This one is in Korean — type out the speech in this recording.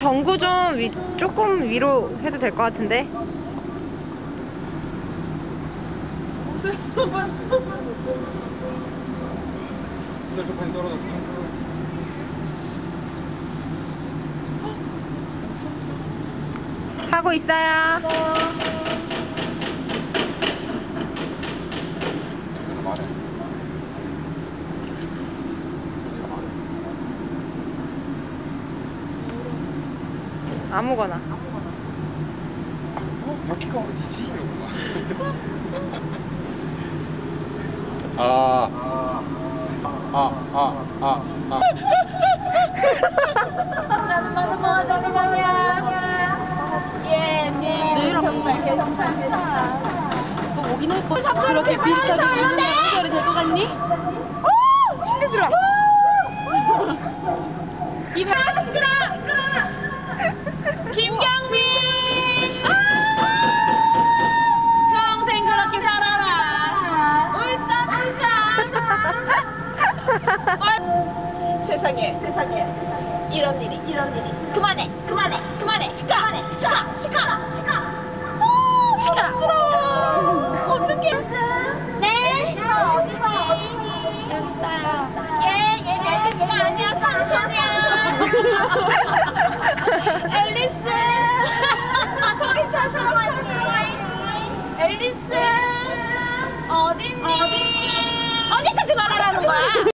전구 좀 위, 조금 위로 해도 될 것 같은데. 하고 있어요. 말해. 아무거나. 어? 여기가 어디지? 아. 아, 아, 아, 아. 나는 많은 뭐 하자는 거냐? 예, 네, 정말 괜찮다. 너 오긴 할 거야. 그렇게 비슷하게 될 울산. 세상에, 세상에. 이런 일이, 이런 일이. 그만해, 그만해, 해.